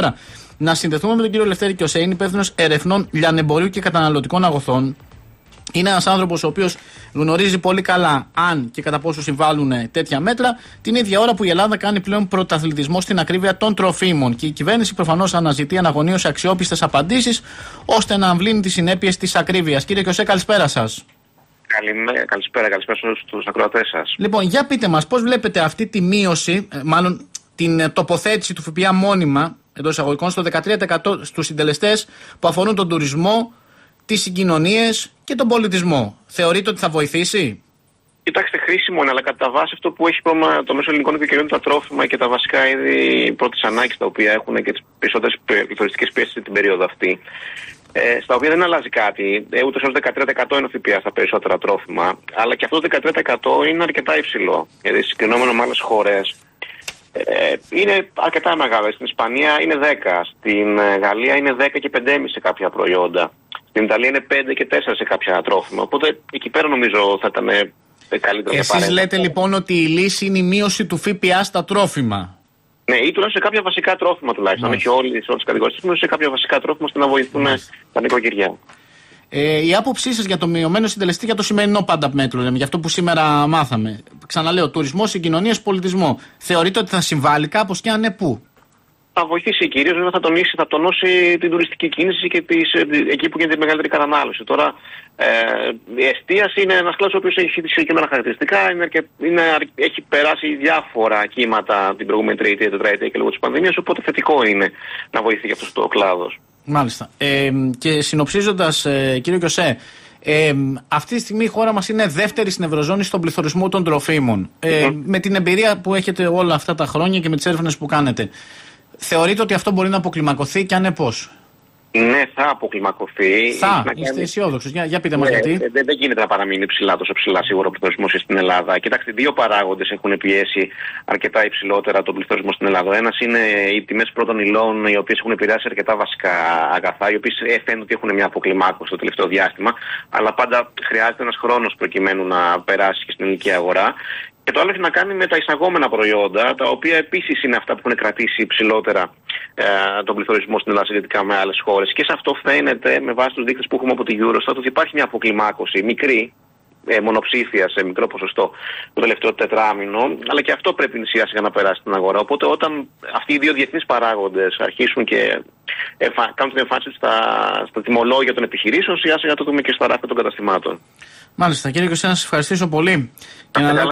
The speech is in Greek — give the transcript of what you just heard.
Τώρα, να συνδεθούμε με τον κύριο Λευτέρη Κιωσέ, είναι υπεύθυνος ερευνών λιανεμπορίου και καταναλωτικών αγωθών. Είναι ένας άνθρωπος ο οποίος γνωρίζει πολύ καλά αν και κατά πόσο συμβάλλουν τέτοια μέτρα, την ίδια ώρα που η Ελλάδα κάνει πλέον πρωταθλητισμό στην ακρίβεια των τροφίμων. Και η κυβέρνηση προφανώς αναζητεί αναγωνίως αξιόπιστες απαντήσεις ώστε να αμβλύνει τις συνέπειες της ακρίβειας. Κύριε Κιωσέ, καλησπέρα σας. Καλημέρα, καλησπέρα, καλησπέρα στου ακροατές σας. Λοιπόν, για πείτε μας, πώς βλέπετε αυτή τη μείωση, ε, μάλλον την ε, τοποθέτηση του ΦΠΑ μόνιμα εντός εισαγωγικών στο 13% στους συντελεστές που αφορούν τον τουρισμό, τις συγκοινωνίες και τον πολιτισμό. Θεωρείτε ότι θα βοηθήσει; Κοιτάξτε, χρήσιμο είναι, αλλά κατά βάση αυτό που έχει πρόβλημα το μέσο ελληνικό νοικοκυριό είναι τα τρόφιμα και τα βασικά είδη πρώτης ανάγκης, τα οποία έχουν και τις περισσότερες πληθωριστικέ πιέσεις την περίοδο αυτή. Ε, στα οποία δεν αλλάζει κάτι. Ε, Ούτε ω 13% είναι ο ΦΠΑ στα περισσότερα τρόφιμα. Αλλά και αυτό το 13% είναι αρκετά υψηλό. Γιατί συγκρινόμενο με άλλες χώρες ε, είναι αρκετά μεγάλο. Στην Ισπανία είναι 10, στην ε, Γαλλία είναι 10 και 5,5 σε κάποια προϊόντα. Στην Ιταλία είναι 5 και 4 σε κάποια τρόφιμα. Οπότε εκεί πέρα νομίζω θα ήταν ε, καλύτερο Εσείς λέτε λοιπόν ότι η λύση είναι η μείωση του ΦΠΑ στα τρόφιμα. Ναι, ή τουλάχιστον σε κάποια βασικά τρόφιμα τουλάχιστον. Όχι όλοι, σε όλες τις κατηγορίες, σε κάποια βασικά τρόφιμα ώστε να βοηθούν τα νοικοκυριά. Ε, η άποψή σας για το μειωμένο συντελεστή για το σημερινό πάντα μέτρο, λέμε, για αυτό που σήμερα μάθαμε. Ξαναλέω, τουρισμό, συγκοινωνίε, πολιτισμό. Θεωρείτε ότι θα συμβάλλει κάπως και αν ναι, πού; Θα βοηθήσει κυρίως, θα τονίσει, θα τονώσει την τουριστική κίνηση και τις, ε, εκεί που γίνεται η μεγαλύτερη κατανάλωση. Τώρα, ε, η εστίαση είναι ένας κλάδος ο οποίος έχει συγκεκριμένα χαρακτηριστικά, είναι, είναι, έχει περάσει διάφορα κύματα την προηγούμενη τριετία, τετραετία και λόγω της πανδημίας, οπότε θετικό είναι να βοηθεί αυτός το κλάδος. Μάλιστα. Ε, και συνοψίζοντας, ε, κύριε Κιωσέ, ε, αυτή τη στιγμή η χώρα μας είναι δεύτερη στην Ευρωζώνη στον πληθωρισμό των τροφίμων. Ε, Με την εμπειρία που έχετε όλα αυτά τα χρόνια και με τις έρευνες που κάνετε, θεωρείτε ότι αυτό μπορεί να αποκλιμακωθεί και αν ναι, πώς; Ναι, θα αποκλιμακωθεί. Θα, είστε κάνει... αισιόδοξο. Για, για πείτε μας ναι, γιατί. Δεν, δεν γίνεται να παραμείνει ψηλά τόσο ψηλά σίγουρα ο πληθωρισμό στην Ελλάδα. Κοιτάξτε, δύο παράγοντες έχουν πιέσει αρκετά υψηλότερα τον πληθωρισμό στην Ελλάδα. Ένας είναι οι τιμές πρώτων υλών, οι οποίες έχουν επηρεάσει αρκετά βασικά αγαθά, οι οποίες φαίνεται ότι έχουν μια αποκλιμάκωση το τελευταίο διάστημα. Αλλά πάντα χρειάζεται ένας χρόνος προκειμένου να περάσει και στην ελληνική αγορά. Και το άλλο έχει να κάνει με τα εισαγόμενα προϊόντα, τα οποία επίσης είναι αυτά που έχουν κρατήσει υψηλότερα ε, τον πληθωρισμό στην Ελλάδα σχετικά με άλλες χώρες. Και σε αυτό φαίνεται, με βάση τους δείκτες που έχουμε από τη Eurostat, ότι υπάρχει μια αποκλιμάκωση μικρή, ε, μονοψήφια σε μικρό ποσοστό το τελευταίο τετράμινο, αλλά και αυτό πρέπει σιγά σιγά να περάσει στην αγορά. Οπότε όταν αυτοί οι δύο διεθνείς παράγοντες αρχίσουν και εφα... κάνουν την εμφάνιση στα, στα τιμολόγια των επιχειρήσεων, σιγά σιγά το δούμε και στα ράφια των καταστημάτων. Μάλιστα, κύριε Κωστή, να σας ευχαριστήσω πολύ.